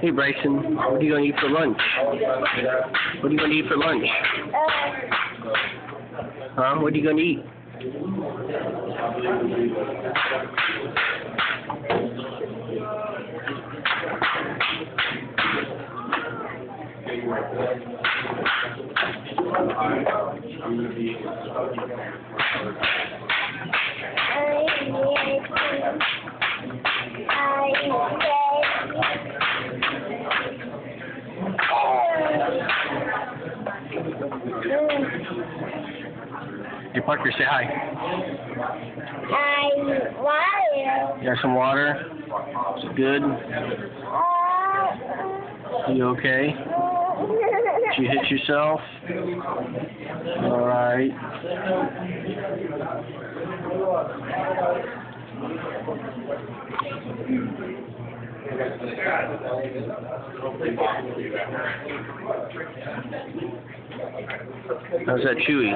Hey Brisan, what are you gonna eat for lunch? What are you gonna eat for lunch? Huh? What are you gonna eat? Hey Parker, say hi. I want You got some water? It's good. Uh, you okay? Did you hit yourself? All right. How's that chewy?